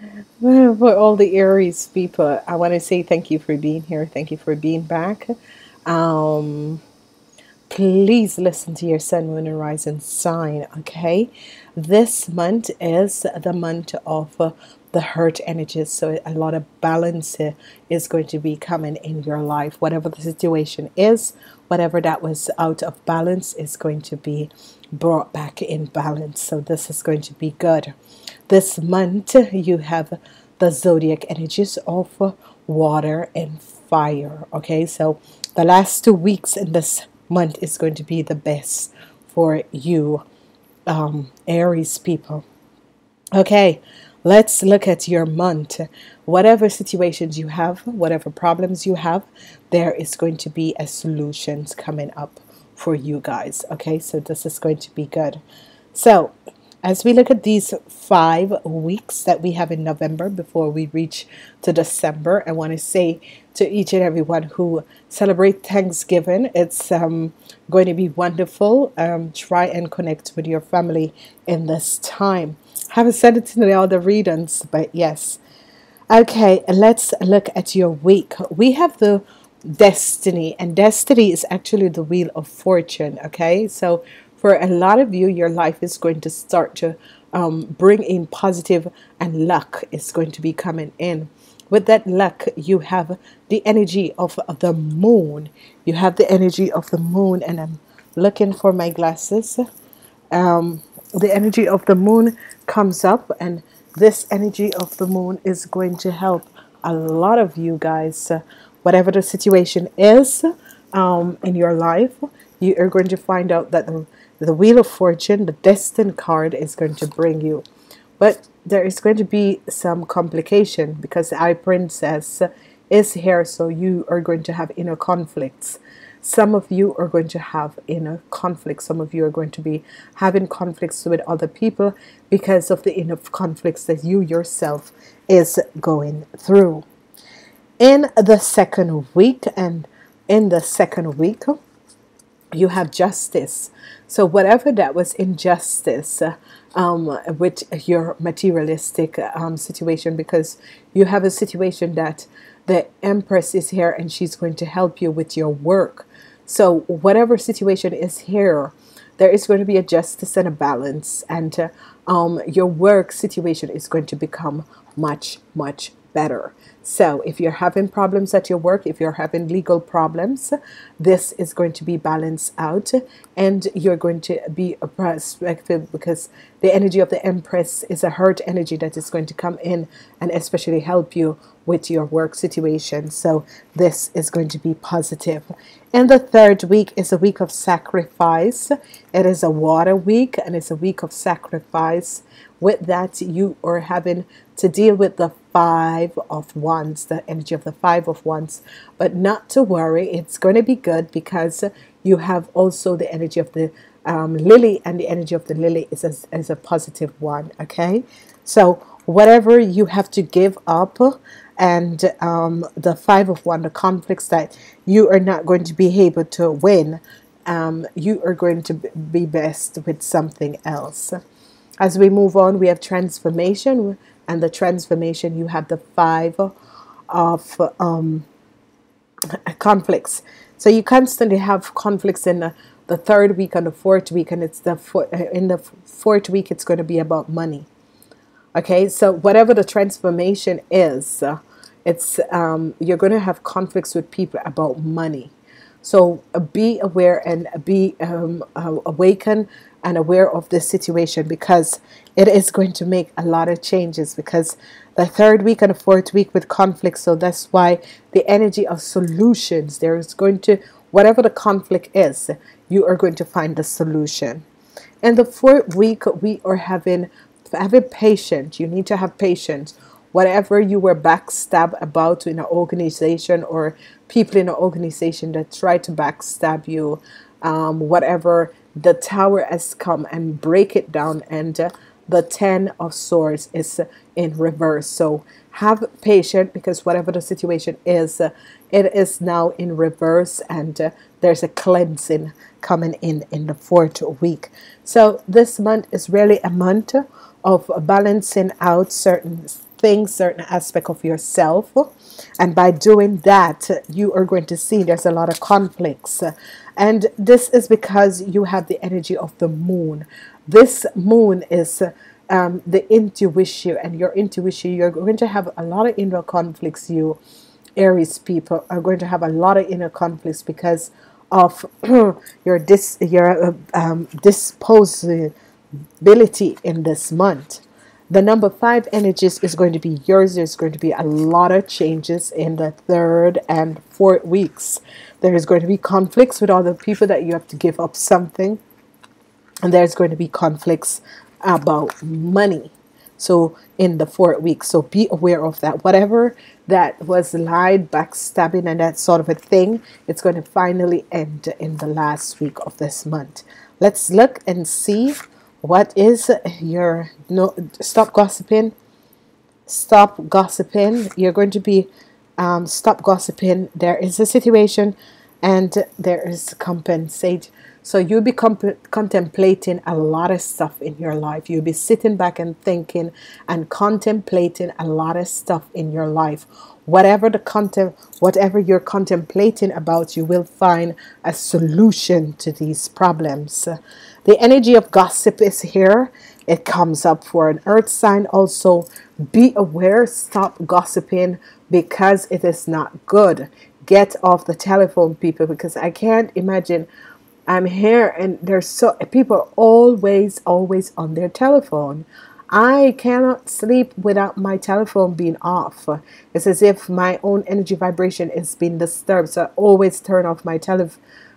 For all the Aries people, I want to say thank you for being here. Thank you for being back. Um, please listen to your sun, moon, and rising sign. Okay, this month is the month of uh, the hurt energies, so a lot of balance uh, is going to be coming in your life. Whatever the situation is, whatever that was out of balance is going to be brought back in balance. So this is going to be good. This month you have the zodiac energies of water and fire. Okay, so the last two weeks in this month is going to be the best for you, um, Aries people. Okay, let's look at your month. Whatever situations you have, whatever problems you have, there is going to be a solutions coming up for you guys. Okay, so this is going to be good. So, as we look at these five weeks that we have in November before we reach to December, I want to say to each and everyone who celebrate Thanksgiving, it's um, going to be wonderful. Um, try and connect with your family in this time. Haven't said it in the other readings, but yes. Okay, let's look at your week. We have the destiny, and destiny is actually the wheel of fortune. Okay, so for a lot of you, your life is going to start to um, bring in positive and luck is going to be coming in. With that luck, you have the energy of the moon. You have the energy of the moon, and I'm looking for my glasses. Um, the energy of the moon comes up, and this energy of the moon is going to help a lot of you guys, whatever the situation is um, in your life. You are going to find out that the the Wheel of Fortune, the Destined card, is going to bring you. But there is going to be some complication because the Eye Princess is here, so you are going to have inner conflicts. Some of you are going to have inner conflicts. Some of you are going to be having conflicts with other people because of the inner conflicts that you yourself is going through. In the second week, and in the second week, you have justice. So, whatever that was injustice um, with your materialistic um, situation, because you have a situation that the Empress is here and she's going to help you with your work. So, whatever situation is here, there is going to be a justice and a balance, and uh, um, your work situation is going to become much, much better. So, if you're having problems at your work, if you're having legal problems, this is going to be balanced out and you're going to be a perspective because the energy of the Empress is a hurt energy that is going to come in and especially help you with your work situation. So, this is going to be positive. And the third week is a week of sacrifice. It is a water week and it's a week of sacrifice. With that, you are having to deal with the five of wands, the energy of the five of wands. But not to worry, it's going to be good because you have also the energy of the um, lily, and the energy of the lily is a, is a positive one. Okay, so whatever you have to give up and um, the five of wands, the conflicts that you are not going to be able to win, um, you are going to be best with something else. As we move on, we have transformation, and the transformation, you have the five of um, conflicts. So you constantly have conflicts in the, the third week and the fourth week, and it's the in the fourth week, it's going to be about money. Okay, so whatever the transformation is, it's um, you're going to have conflicts with people about money. So uh, be aware and be um, uh, awaken and aware of this situation because it is going to make a lot of changes because the third week and the fourth week with conflict. So that's why the energy of solutions there is going to whatever the conflict is you are going to find the solution. And the fourth week we are having having patience. You need to have patience. Whatever you were backstab about in an organization or people in an organization that try to backstab you um, whatever the tower has come and break it down and uh, the ten of swords is in reverse. So have patience because whatever the situation is uh, it is now in reverse and uh, there's a cleansing coming in in the fourth week. So this month is really a month of balancing out certain things, certain aspect of yourself. And by doing that, you are going to see there's a lot of conflicts. And this is because you have the energy of the moon. This moon is um, the intuition and your intuition. You're going to have a lot of inner conflicts. You Aries people are going to have a lot of inner conflicts because of your dis your uh, um, disposability in this month. The number five energies is going to be yours. There's going to be a lot of changes in the third and fourth weeks. There is going to be conflicts with other people that you have to give up something. And there's going to be conflicts about money. So in the fourth week. So be aware of that. Whatever that was lied, backstabbing, and that sort of a thing, it's going to finally end in the last week of this month. Let's look and see what is your no stop gossiping. Stop gossiping. You're going to be um, stop gossiping. There is a situation and there is compensate so you'll be comp- contemplating a lot of stuff in your life you'll be sitting back and thinking and contemplating a lot of stuff in your life whatever the content whatever you're contemplating about you will find a solution to these problems the energy of gossip is here. It comes up for an earth sign also. Be aware, stop gossiping because it is not good. Get off the telephone, people, because I can't imagine. I'm here and there's so people are always, always on their telephone. I cannot sleep without my telephone being off. It's as if my own energy vibration is being disturbed. So I always turn off my tele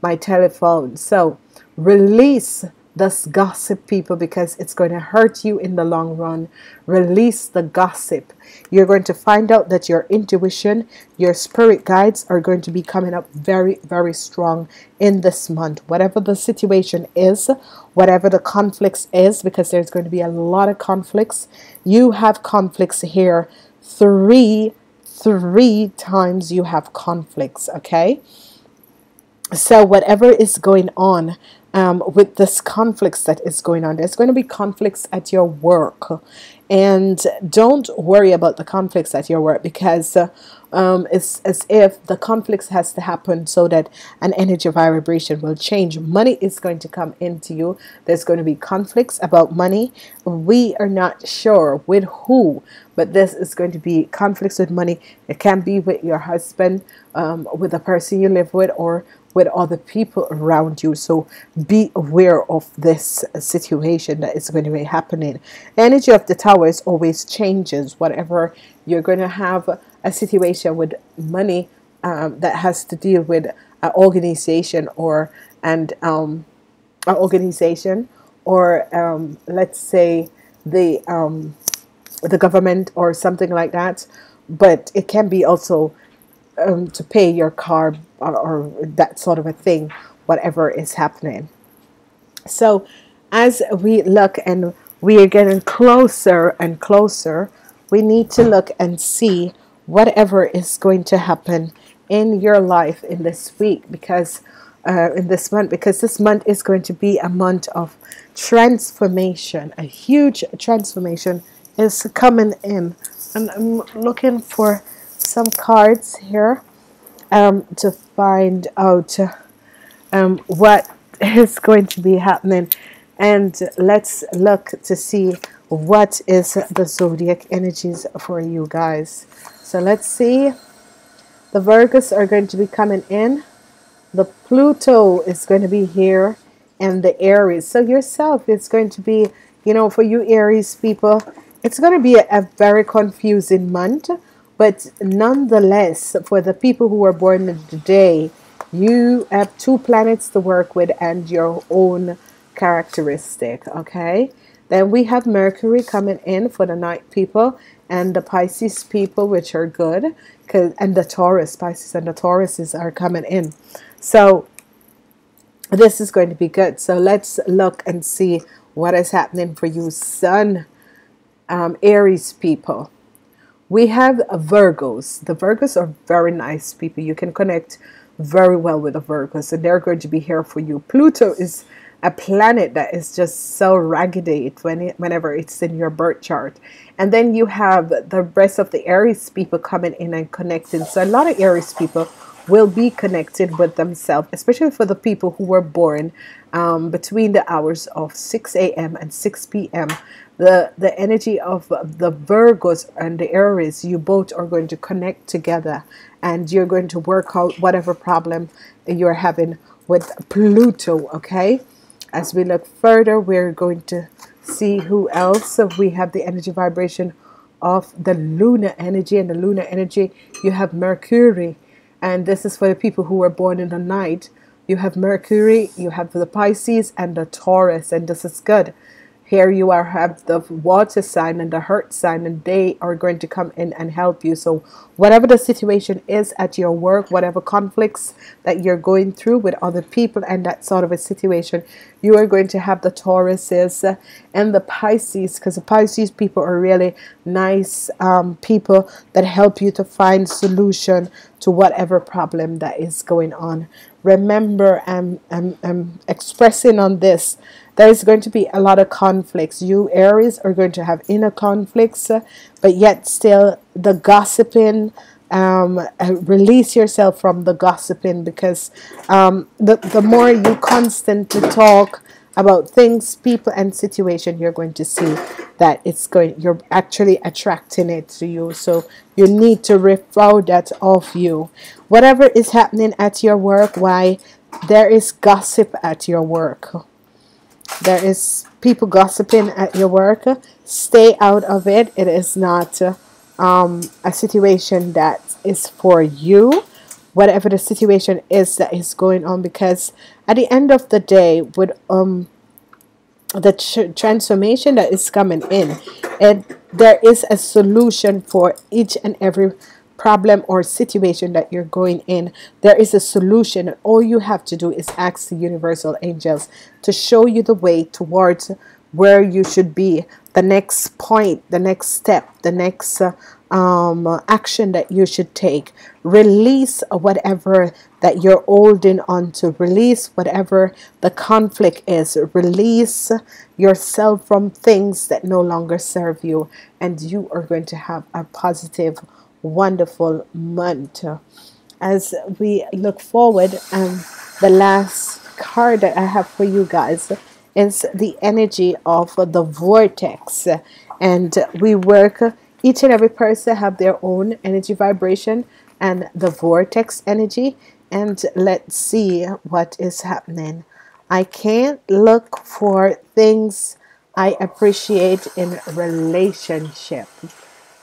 my telephone. So Release this gossip, people, because it's going to hurt you in the long run. Release the gossip. You're going to find out that your intuition, your spirit guides are going to be coming up very, very strong in this month. Whatever the situation is, whatever the conflicts is, because there's going to be a lot of conflicts. You have conflicts here. Three, three times you have conflicts, okay? So, whatever is going on, um, with this conflicts that is going on. There's going to be conflicts at your work, and don't worry about the conflicts at your work because uh, um, it's as if the conflicts has to happen so that an energy vibration will change. Money is going to come into you. There's going to be conflicts about money. We are not sure with who, but this is going to be conflicts with money. It can be with your husband, um, with the person you live with, or with other people around you. So be aware of this situation that is going to be happening. Energy of the towers always changes. Whatever you're going to have a situation with money um, that has to deal with an organization or and um, an organization or um, let's say the um, the government or something like that. But it can be also um, to pay your car or, or that sort of a thing, whatever is happening. So, as we look and we are getting closer and closer, we need to look and see whatever is going to happen in your life in this week because uh, in this month because this month is going to be a month of transformation a huge transformation is coming in and I'm looking for some cards here um, to find out um, what is going to be happening. And let's look to see what is the zodiac energies for you guys. So let's see. The Virgos are going to be coming in. The Pluto is going to be here and the Aries. So yourself it's going to be you know for you Aries people it's going to be a, a very confusing month but nonetheless, for the people who are born today, you have two planets to work with and your own characteristic. Okay. Then we have Mercury coming in for the night people and the Pisces people, which are good, and the Taurus, Pisces and the Tauruses are coming in. So this is going to be good. So let's look and see what is happening for you, Sun, um, Aries people we have Virgos. The Virgos are very nice people. You can connect very well with the Virgos, and they're going to be here for you. Pluto is a planet that is just so raggedy when it, whenever it's in your birth chart. And then you have the rest of the Aries people coming in and connecting. So a lot of Aries people will be connected with themselves, especially for the people who were born um, between the hours of 6 a.m. and 6 p.m. The, the energy of the Virgos and the Aries, you both are going to connect together and you're going to work out whatever problem you're having with Pluto, okay? As we look further, we're going to see who else. we have the energy vibration of the lunar energy and the lunar energy you have Mercury and this is for the people who were born in the night you have Mercury you have the Pisces and the Taurus and this is good here you are have the water sign and the Earth sign and they are going to come in and help you. So whatever the situation is at your work whatever conflicts that you're going through with other people and that sort of a situation you are going to have the Tauruses and the Pisces because the Pisces people are really nice um, people that help you to find solution to whatever problem that is going on. Remember I'm, I'm, I'm expressing on this there's going to be a lot of conflicts. You Aries are going to have inner conflicts, but yet still the gossiping. Um, uh, release yourself from the gossiping because um, the, the more you constantly talk about things, people, and situation, you're going to see that it's going. You're actually attracting it to you. So you need to refrain that off you. Whatever is happening at your work, why there is gossip at your work there is people gossiping at your work. Stay out of it. It is not um, a situation that is for you. Whatever the situation is that is going on because at the end of the day with um the tr transformation that is coming in and there is a solution for each and every problem or situation that you're going in, there is a solution. All you have to do is ask the universal angels to show you the way towards where you should be, the next point, the next step, the next uh, um, action that you should take. Release whatever that you're holding on to. Release whatever the conflict is. Release yourself from things that no longer serve you, and you are going to have a positive wonderful month. As we look forward, um, the last card that I have for you guys is the energy of the vortex. And we work, each and every person have their own energy vibration and the vortex energy. And let's see what is happening. I can't look for things I appreciate in relationship.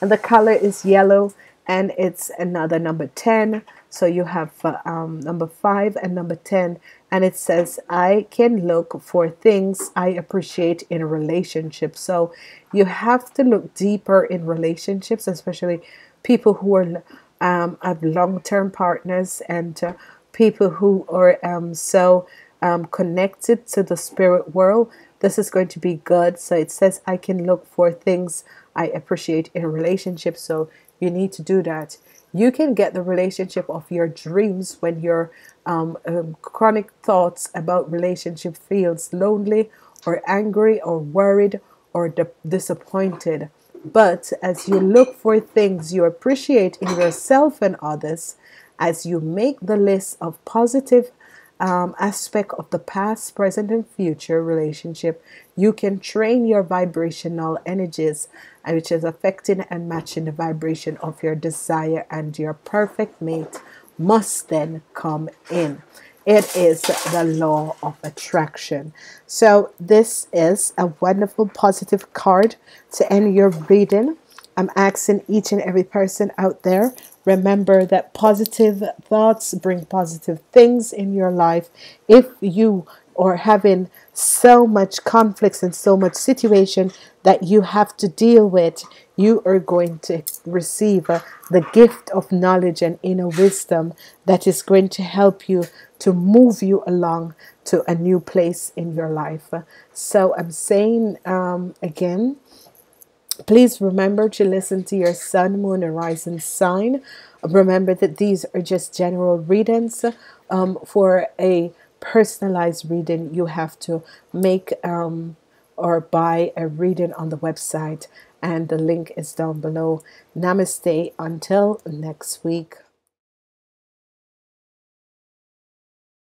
And the color is yellow and it's another number 10 so you have uh, um, number 5 and number 10 and it says I can look for things I appreciate in a relationship so you have to look deeper in relationships especially people who are um, have long-term partners and uh, people who are um, so um, connected to the spirit world. This is going to be good. So it says I can look for things I appreciate in a relationship so you need to do that. You can get the relationship of your dreams when your um, um, chronic thoughts about relationship feels lonely or angry or worried or disappointed. But as you look for things you appreciate in yourself and others, as you make the list of positive um, aspect of the past, present, and future relationship, you can train your vibrational energies, uh, which is affecting and matching the vibration of your desire, and your perfect mate must then come in. It is the law of attraction. So, this is a wonderful positive card to end your reading. I'm asking each and every person out there Remember that positive thoughts bring positive things in your life. If you are having so much conflicts and so much situation that you have to deal with, you are going to receive uh, the gift of knowledge and inner wisdom that is going to help you to move you along to a new place in your life. So I'm saying um, again, Please remember to listen to your sun, moon, and rising sign. Remember that these are just general readings um, for a personalized reading, you have to make um, or buy a reading on the website, and the link is down below. Namaste. Until next week.